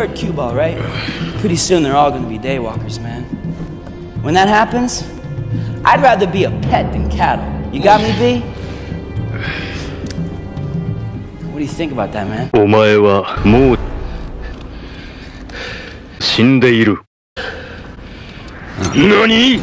heard cue ball, right? Pretty soon they're all gonna be daywalkers, man. When that happens, I'd rather be a pet than cattle. You got me, B? What do you think about that, man? お前はもう死んでいる何